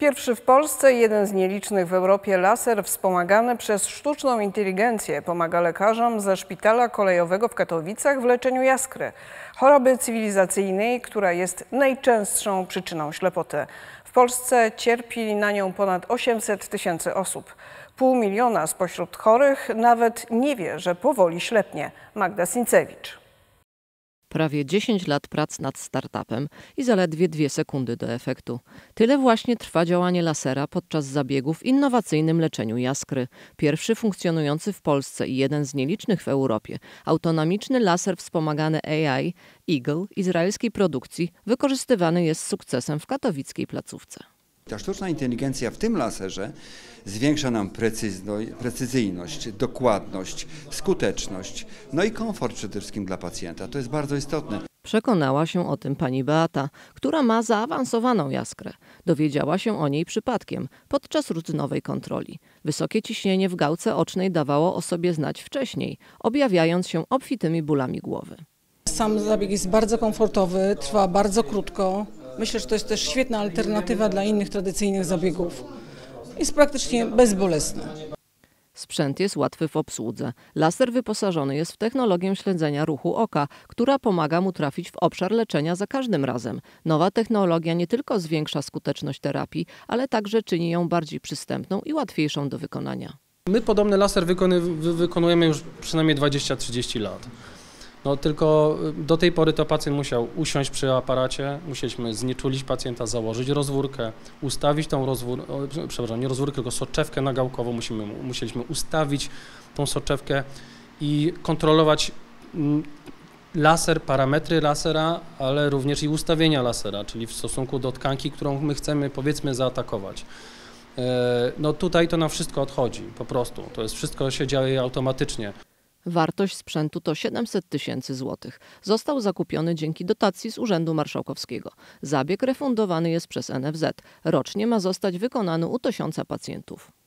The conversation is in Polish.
Pierwszy w Polsce, jeden z nielicznych w Europie laser wspomagany przez sztuczną inteligencję pomaga lekarzom ze szpitala kolejowego w Katowicach w leczeniu jaskry, choroby cywilizacyjnej, która jest najczęstszą przyczyną ślepoty. W Polsce cierpi na nią ponad 800 tysięcy osób. Pół miliona spośród chorych nawet nie wie, że powoli ślepnie. Magda Sincewicz. Prawie 10 lat prac nad startupem i zaledwie 2 sekundy do efektu. Tyle właśnie trwa działanie lasera podczas zabiegów w innowacyjnym leczeniu jaskry. Pierwszy funkcjonujący w Polsce i jeden z nielicznych w Europie. Autonomiczny laser wspomagany AI Eagle izraelskiej produkcji wykorzystywany jest z sukcesem w katowickiej placówce. Ta sztuczna inteligencja w tym laserze zwiększa nam precyzyjność, dokładność, skuteczność, no i komfort przede wszystkim dla pacjenta. To jest bardzo istotne. Przekonała się o tym pani Beata, która ma zaawansowaną jaskrę. Dowiedziała się o niej przypadkiem, podczas rutynowej kontroli. Wysokie ciśnienie w gałce ocznej dawało o sobie znać wcześniej, objawiając się obfitymi bólami głowy. Sam zabieg jest bardzo komfortowy, trwa bardzo krótko. Myślę, że to jest też świetna alternatywa dla innych tradycyjnych zabiegów. Jest praktycznie bezbolesny. Sprzęt jest łatwy w obsłudze. Laser wyposażony jest w technologię śledzenia ruchu oka, która pomaga mu trafić w obszar leczenia za każdym razem. Nowa technologia nie tylko zwiększa skuteczność terapii, ale także czyni ją bardziej przystępną i łatwiejszą do wykonania. My podobny laser wykonujemy już przynajmniej 20-30 lat. No tylko y, do tej pory to pacjent musiał usiąść przy aparacie, musieliśmy znieczulić pacjenta, założyć rozwórkę, ustawić tą rozwórkę, przepraszam, nie rozwórkę, tylko soczewkę nagałkową, musimy, musieliśmy ustawić tą soczewkę i kontrolować mm, laser, parametry lasera, ale również i ustawienia lasera, czyli w stosunku do tkanki, którą my chcemy powiedzmy zaatakować. E, no tutaj to nam wszystko odchodzi, po prostu. To jest wszystko się dzieje automatycznie. Wartość sprzętu to 700 tysięcy złotych. Został zakupiony dzięki dotacji z Urzędu Marszałkowskiego. Zabieg refundowany jest przez NFZ. Rocznie ma zostać wykonany u tysiąca pacjentów.